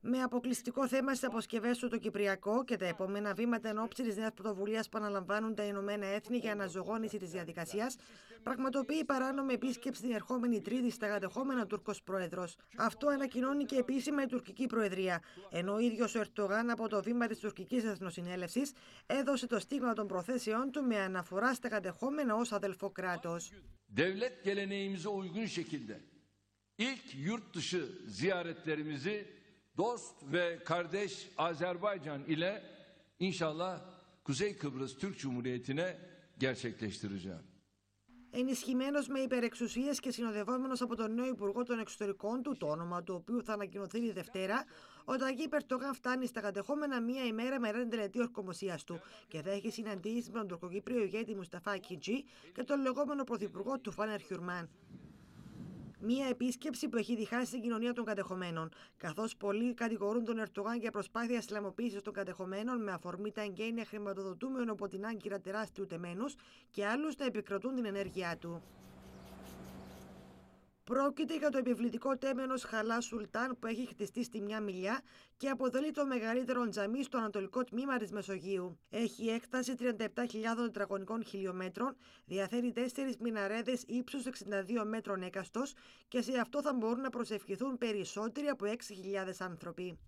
Με αποκλειστικό θέμα στις αποσκευές του το Κυπριακό και τα επόμενα βήματα εν ώψη της νέας πρωτοβουλίας που αναλαμβάνουν τα Ηνωμένα Έθνη για αναζωγόνηση της διαδικασίας, πραγματοποιεί παράνομη επίσκεψη την ερχόμενη Τρίτη στα κατεχόμενα Τούρκος Πρόεδρος. Αυτό ανακοινώνει και επίσημα η τουρκική Προεδρία, ενώ ο ίδιος ο Ερτογάν από το βήμα της τουρκικής Εθνοσυνέλευσης έδωσε το στίγμα των προθέσεών του με αναφορά στα κατεχόμενα ως αδελφό κράτος. Ilk yurt dışı ziyaretlerimizi dost ve kardeş Azerbaycan ile inşallah Kuzey Kıbrıs Türk Cumhuriyeti'ne gerçekleştireceğim. Ενισχυμένο με υπερεξουσίες και συνοδευόμενος από τον νέο Υπουργό των Εξωτερικών του, το όνομα του οποίου θα ανακοινωθεί τη Δευτέρα, ο Ταγί Περτογάν φτάνει στα κατεχόμενα μία ημέρα μετά την τελετή ορκομοσίας του και θα έχει συναντήσεις με τον τουρκοκύπριο ηγέτη Μουσταφά Κιτζή και τον λεγόμενο πρωθυπουργό του Φάνερ Χιουρμάν. Μία επίσκεψη που έχει διχάσει την κοινωνία των κατεχομένων, καθώς πολλοί κατηγορούν τον Ερτογάν για προσπάθεια Ισλαμοποίηση των κατεχομένων με αφορμή τα εγγένεια χρηματοδοτούμενο από την άγκυρα τεράστιου τεμένους και άλλους να επικροτούν την ενέργειά του. Πρόκειται για το επιβλητικό τέμενος Χαλά Σουλτάν που έχει χτιστεί στη μια μιλιά και αποτελεί το μεγαλύτερο τζαμί στο ανατολικό τμήμα της Μεσογείου. Έχει έκταση 37.000 τετραγωνικών χιλιόμετρων, διαθέτει τέσσερις μιναρέδες ύψους 62 μέτρων έκαστος και σε αυτό θα μπορούν να προσευχηθούν περισσότεροι από 6.000 άνθρωποι.